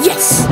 Yes!